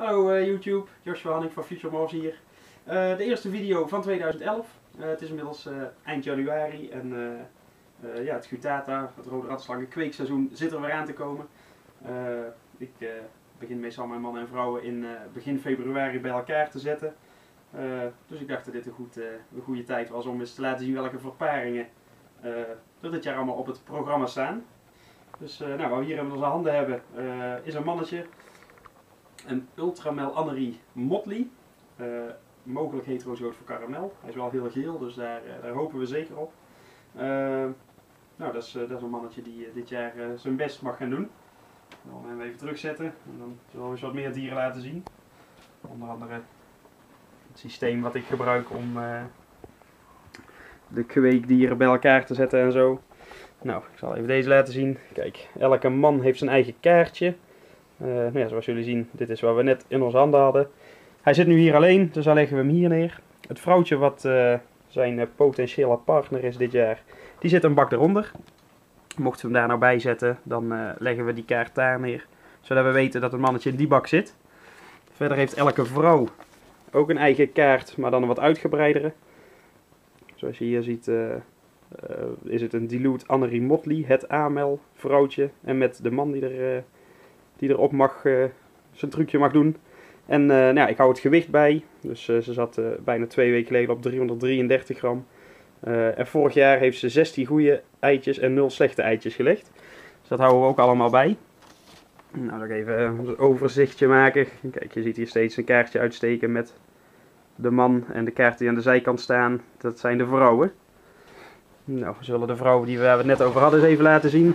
Hallo uh, YouTube, Joshua Hanning van Future Mars hier. Uh, de eerste video van 2011. Uh, het is inmiddels eind januari en ja, het Gutata, het rode radslangen kweekseizoen zit er weer aan te komen. ik begin meestal mijn mannen en vrouwen in begin februari bij elkaar te zetten. dus ik dacht dat dit een, goed, een goede tijd was om eens te laten zien welke verparingen er dit jaar allemaal op het programma staan. Dus nou, wat we hier in onze handen hebben is een mannetje een Ultramel Annerie Motley. Uh, mogelijk heterozoot voor karamel. Hij is wel heel geel, dus daar, uh, daar hopen we zeker op. Uh, nou, dat is, dat is een mannetje die dit jaar zijn best mag gaan doen. Dan gaan we even terugzetten en dan zullen we eens wat meer dieren laten zien. Onder andere het systeem wat ik gebruik om de kweekdieren bij elkaar te zetten en zo. Nou, ik zal even deze laten zien. Kijk, elke man heeft zijn eigen kaartje. Uh, nou ja, zoals jullie zien, dit is wat we net in onze handen hadden. Hij zit nu hier alleen, dus dan leggen we hem hier neer. Het vrouwtje wat uh, zijn uh, potentiële partner is dit jaar, die zit een bak eronder. Mochten we hem daar nou bij zetten, dan leggen we die kaart daar neer. Zodat we weten dat het mannetje in die bak zit. Verder heeft elke vrouw ook een eigen kaart, maar dan een wat uitgebreidere. Zoals je hier ziet is het een Dilute Annerie Motley, het Amel vrouwtje. En met de man die er die erop mag, uh, zijn trucje mag doen. En uh, nou ja, ik hou het gewicht bij. Dus uh, ze zat bijna twee weken geleden op 333 gram. en vorig jaar heeft ze 16 goede eitjes en 0 slechte eitjes gelegd. Dus dat houden we ook allemaal bij. Nou, nog even een overzichtje maken. Kijk, je ziet hier steeds een kaartje uitsteken met de man en de kaart die aan de zijkant staan. Dat zijn de vrouwen. Nou, we zullen de vrouwen die we het net over hadden eens even laten zien.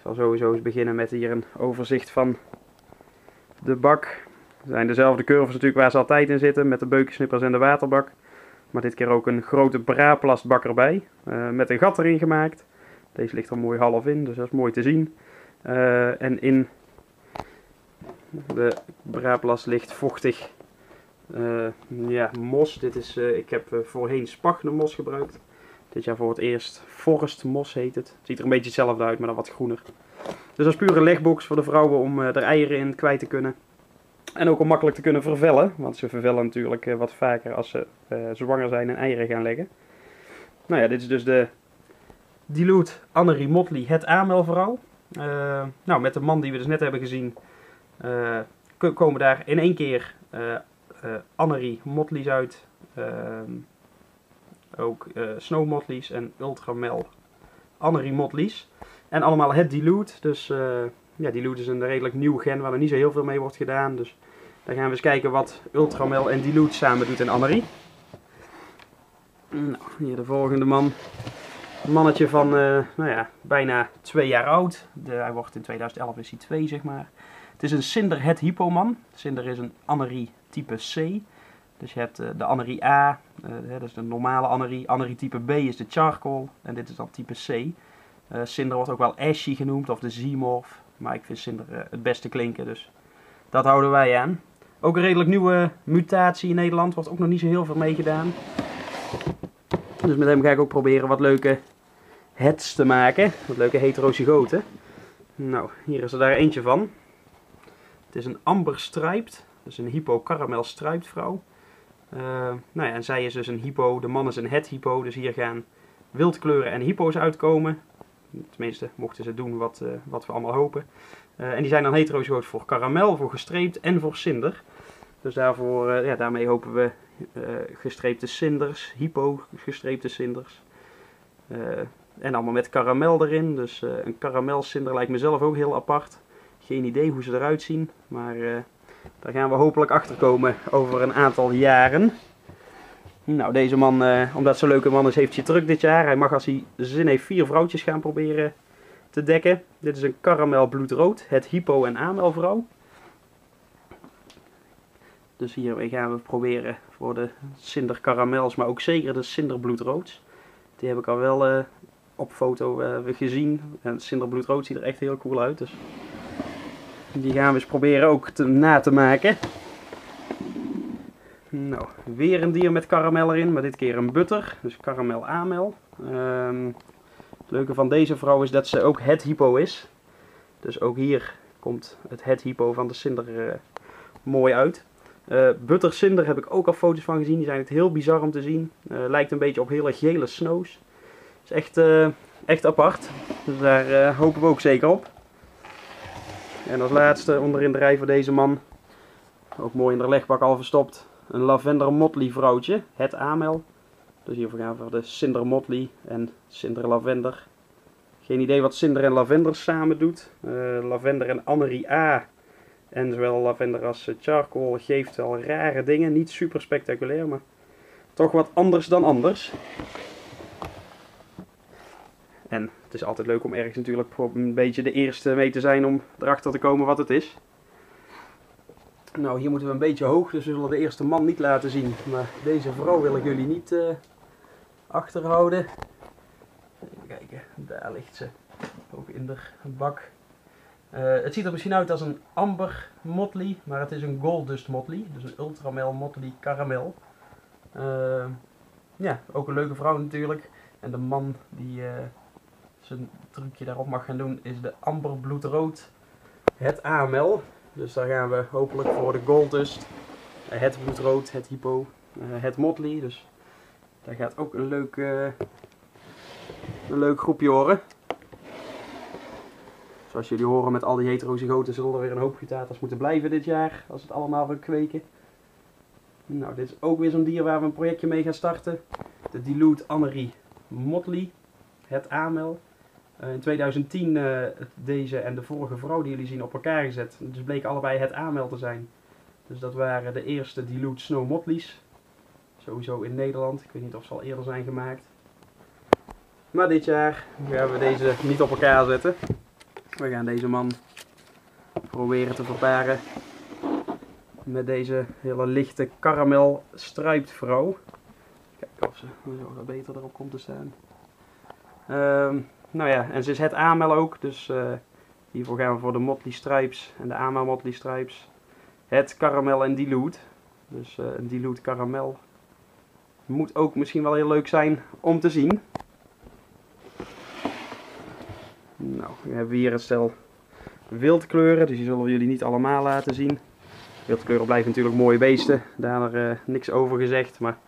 Ik zal sowieso eens beginnen met hier een overzicht van de bak. Het zijn dezelfde curves natuurlijk waar ze altijd in zitten, met de beukensnippers en de waterbak. Maar dit keer ook een grote braplastbak erbij, uh, met een gat erin gemaakt. Deze ligt er mooi half in, dus dat is mooi te zien. Uh, en in de braplast ligt vochtig uh, ja, mos. Dit is, ik heb voorheen mos gebruikt. Dit jaar voor het eerst Forest Mos heet het. Ziet er een beetje hetzelfde uit, maar dan wat groener. Dus is pure legbox voor de vrouwen om uh, er eieren in kwijt te kunnen. En ook om makkelijk te kunnen vervellen. Want ze vervellen natuurlijk uh, wat vaker als ze uh, zwanger zijn en eieren gaan leggen. Nou ja, dit is dus de Dilute Annerie Motley, het aanmelvrouw. nou, met de man die we dus net hebben gezien, komen daar in één keer Annerie Motley's uit. Ook uh, Snow Motleys en Ultramel Annerie Motleys. En allemaal het Dilute. Dus uh, ja, Dilute is een redelijk nieuw gen waar er niet zo heel veel mee wordt gedaan. Dus dan gaan we eens kijken wat Ultramel en Dilute samen doet in Annerie. Nou, hier de volgende man. Een mannetje van uh, nou ja, bijna twee jaar oud. Hij wordt in 2011 is hij 2 zeg maar. Het is een Cinder het Hypoman. Cinder is een Annerie type C. Dus je hebt eh, de Annerie A, uh, dat is de normale Annerie. Annerie type B is de Charcoal en dit is dan type C. Uh, Cinder wordt ook wel Ashy genoemd of de Z-Morph. Maar ik vind Cinder het beste klinken, dus dat houden wij aan. Ook een redelijk nieuwe mutatie in Nederland, wordt ook nog niet zo heel veel meegedaan. Dus met hem ga ik ook proberen wat leuke heads te maken. Wat leuke heterozygoten. Nou, hier is er daar eentje van. Het is een amber striped. Dus een hypo caramel striped vrouw. Uh, nou ja, en zij is dus een hypo, de man is een het hypo, dus hier gaan wildkleuren en hypo's uitkomen. Tenminste, mochten ze doen wat, uh, wat we allemaal hopen. Uh, en die zijn dan heterozygoot voor karamel, voor gestreept en voor cinder. Dus daarvoor, ja, daarmee hopen we gestreepte cinders, hypo gestreepte cinders. en allemaal met karamel erin, dus een karamelcinder lijkt me zelf ook heel apart. Geen idee hoe ze eruit zien, maar daar gaan we hopelijk achter komen over een aantal jaren. Nou, deze man, uh, omdat zo'n leuke man is, heeft je druk dit jaar. Hij mag als hij zin heeft vier vrouwtjes gaan proberen te dekken. Dit is een karamel bloedrood, het hypo- en amelvrouw. Dus hiermee gaan we proberen voor de cinder karamels, maar ook zeker de cinder bloedroods. Die heb ik al wel uh, op foto uh, gezien. En cinder bloedrood ziet er echt heel cool uit. Dus die gaan we eens proberen ook te, na te maken. Nou, weer een dier met karamel erin, maar dit keer een butter. Dus karamel amel. Um, het leuke van deze vrouw is dat ze ook het hypo is. Dus ook hier komt het het hypo van de cinder uh, mooi uit. Uh, Butter Cinder heb ik ook al foto's van gezien. Die zijn echt heel bizar om te zien. Uh, lijkt een beetje op hele gele snows. Is echt, echt apart. Dus daar hopen we ook zeker op. En als laatste onderin de rij voor deze man. Ook mooi in de legbak al verstopt. Een lavender motley vrouwtje. Het Amel. Dus hiervoor gaan we voor de Cinder Motley en Cinder Lavender. Geen idee wat Cinder en Lavender samen doet. lavender en Annerie A en zowel lavender als eh, charcoal geeft wel rare dingen. Niet super spectaculair, maar toch wat anders dan anders. En het is altijd leuk om ergens natuurlijk een beetje de eerste mee te zijn om erachter te komen wat het is. Nou, hier moeten we een beetje hoog, dus we zullen de eerste man niet laten zien. Maar deze vrouw wil ik jullie niet uh, achterhouden. Even kijken, daar ligt ze. Ook in de bak. Uh, het ziet er misschien uit als een amber motley, maar het is een gold dust motley. Dus een ultramel motley caramel. Uh, ja, ook een leuke vrouw natuurlijk. En de man die zijn trucje daarop mag gaan doen is de amber bloedrood het AML. Dus daar gaan we hopelijk voor de gold dust. het bloedrood, het hypo, het motley. Dus daar gaat ook een leuk, een leuk groepje horen. Zoals jullie horen met al die heterozygoten zullen er weer een hoop gutaters moeten blijven dit jaar. Als het allemaal wil kweken. Nou, dit is ook weer zo'n dier waar we een projectje mee gaan starten. De Dilute Annerie Motley. Het Amel. Uh, in 2010 uh, deze en de vorige vrouw die jullie zien op elkaar gezet. Dus bleken allebei het Amel te zijn. Dus dat waren de eerste Dilute Snow Motleys. Sowieso in Nederland. Ik weet niet of ze al eerder zijn gemaakt. Maar dit jaar gaan we deze niet op elkaar zetten. We gaan deze man proberen te verparen met deze hele lichte caramel striped vrouw. Kijken of ze zo beter erop komt te staan. Um, nou ja, en ze is het Amel ook, dus uh, hiervoor gaan we voor de Motley Stripes en de Amel Motley Stripes. Het caramel en dilute. Dus uh, een dilute caramel. Moet ook misschien wel heel leuk zijn om te zien. Nou, we hebben hier een stel wildkleuren, dus die zullen we jullie niet allemaal laten zien. Wildkleuren blijven natuurlijk mooie beesten, daar uh, niks over gezegd. Maar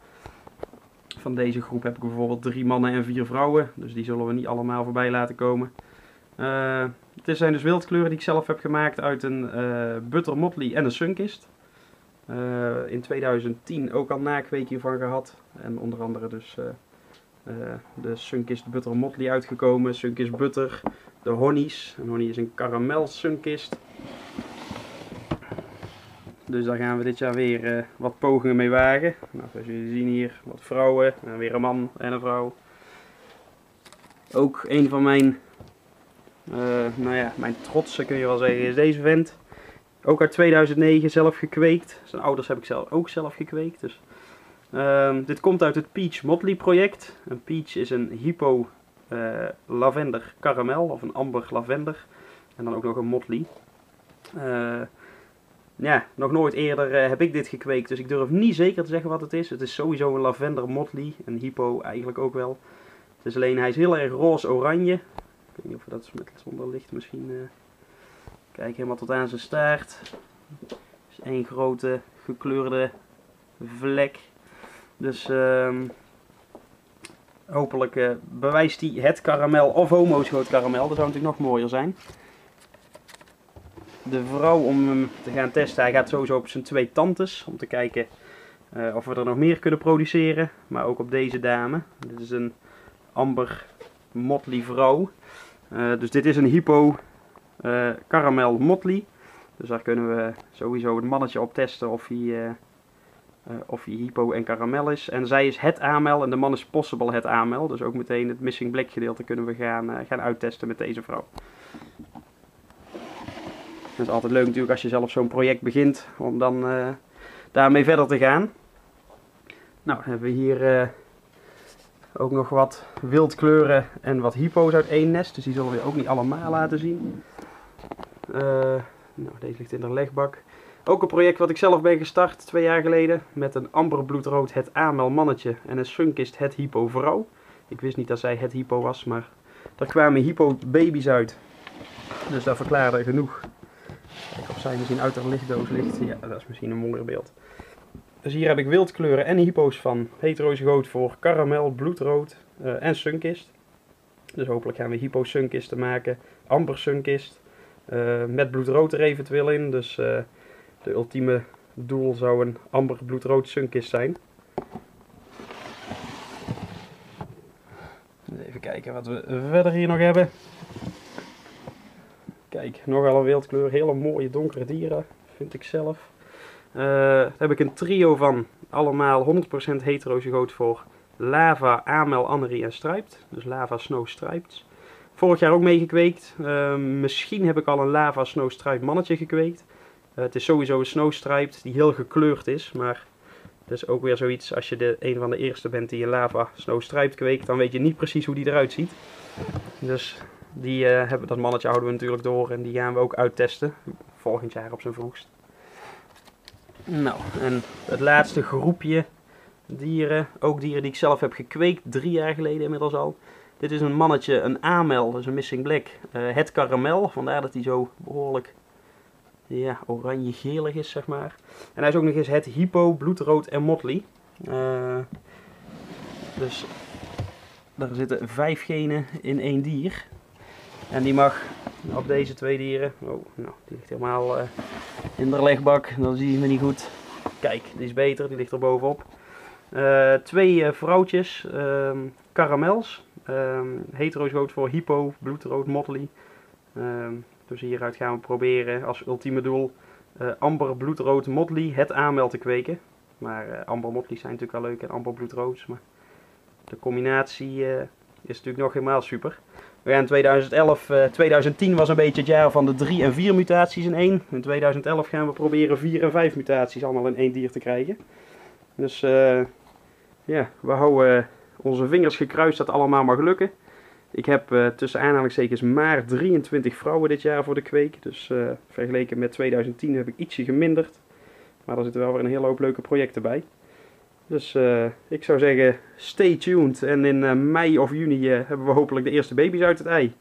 van deze groep heb ik bijvoorbeeld drie mannen en vier vrouwen, dus die zullen we niet allemaal voorbij laten komen. Het zijn dus wildkleuren die ik zelf heb gemaakt uit een uh, Butter Motley en een Sunkist. Uh, in 2010 ook al nakweek hiervan gehad. En onder andere dus de Sunkist Butter Motley uitgekomen. Sunkist Butter, de Honey's. En Honey is een karamel Sunkist. Dus daar gaan we dit jaar weer uh, wat pogingen mee wagen. Nou, zoals jullie zien hier, wat vrouwen. En weer een man en een vrouw. Ook een van mijn, uh, nou ja, mijn trotsen kun je wel zeggen, is deze vent. Ook uit 2009 zelf gekweekt. Zijn ouders heb ik zelf ook zelf gekweekt. Dus Um, dit komt uit het Peach Motley project. Een peach is een hypo uh, lavender karamel of een amber lavender. En dan ook nog een Motley. Ja, nog nooit eerder uh, heb ik dit gekweekt, dus ik durf niet zeker te zeggen wat het is. Het is sowieso een lavender Motley, een hypo eigenlijk ook wel. Het is alleen, hij is heel erg roze-oranje. Ik weet niet of dat met zonder licht misschien... Kijk, helemaal tot aan zijn staart. Is één grote gekleurde vlek. Dus um, hopelijk uh, bewijst hij het karamel of homo's karamel. Dat zou natuurlijk nog mooier zijn. De vrouw om hem te gaan testen, hij gaat sowieso op zijn twee tantes. Om te kijken uh, of we er nog meer kunnen produceren. Maar ook op deze dame. Dit is een amber motley vrouw. Uh, dus dit is een hypo caramel motley. Dus daar kunnen we sowieso het mannetje op testen of hij uh, of hij hypo en karamel is. En zij is het AML en de man is possible het AML. Dus ook meteen het missing black gedeelte kunnen we gaan, uh, gaan uittesten met deze vrouw. Het is altijd leuk natuurlijk als je zelf zo'n project begint om dan uh, daarmee verder te gaan. Nou, hebben we hier ook nog wat wildkleuren en wat hypo's uit één nest. Dus die zullen we ook niet allemaal laten zien. nou, deze ligt in de legbak. Ook een project wat ik zelf ben gestart twee jaar geleden. Met een amberbloedrood het Amel mannetje en een sunkist het hypo vrouw. Ik wist niet dat zij het hypo was, maar daar kwamen hypo baby's uit. Dus dat verklaarde genoeg zij misschien uit de lichtdoos ligt. Ja, dat is misschien een mooier beeld. Dus hier heb ik wildkleuren en hypo's van heterozygoot voor karamel, bloedrood uh, en sunkist. Dus hopelijk gaan we hypo sunkisten maken, amber sunkist. Uh, met bloedrood er eventueel in. Dus uh, de ultieme doel zou een amber bloedrood sunkist zijn. Even kijken wat we verder hier nog hebben. Kijk, nogal een wildkleur. Hele mooie donkere dieren, vind ik zelf. Uh, heb ik een trio van. Allemaal 100% heterozygoot voor lava, amel, annerie en striped. Dus lava, snow, striped. Vorig jaar ook meegekweekt. Uh, misschien heb ik al een lava, snow, striped mannetje gekweekt. Uh, het is sowieso een snow striped die heel gekleurd is. Maar dat is ook weer zoiets, als je de, een van de eerste bent die een lava, snow, striped kweekt, dan weet je niet precies hoe die eruit ziet. Dus die, uh, hebben, dat mannetje houden we natuurlijk door en die gaan we ook uittesten. Volgend jaar op zijn vroegst. Nou, en het laatste groepje dieren, ook dieren die ik zelf heb gekweekt, drie jaar geleden inmiddels al. Dit is een mannetje, een amel, dus een missing black. Uh, het karamel, vandaar dat hij zo behoorlijk ja, oranje-gelig is, zeg maar. En hij is ook nog eens het hypo, bloedrood en motley. Uh, dus daar zitten vijf genen in één dier. En die mag op deze twee dieren, oh, nou, die ligt helemaal uh, in de legbak, dan zie je me niet goed. Kijk, die is beter, die ligt er bovenop. Uh, twee uh, vrouwtjes, um, karamels, um, hetero's voor hypo, bloedrood, motley. Um, dus hieruit gaan we proberen als ultieme doel amber, bloedrood, motley het aanmeld te kweken. Maar amber motley zijn natuurlijk wel leuk en amber bloedrood. Maar de combinatie is natuurlijk nog helemaal super. We gaan 2011, uh, 2010 was een beetje het jaar van de 3 en 4 mutaties in één. In 2011 gaan we proberen 4 en 5 mutaties allemaal in één dier te krijgen. Dus uh, ja, we houden onze vingers gekruist dat allemaal mag lukken. Ik heb uh, tussen aanhalingstekens maar 23 vrouwen dit jaar voor de kweek. Dus vergeleken met 2010 heb ik ietsje geminderd. Maar er zitten wel weer een hele hoop leuke projecten bij. Dus uh, ik zou zeggen, stay tuned. En in uh, mei of juni uh, hebben we hopelijk de eerste baby's uit het ei.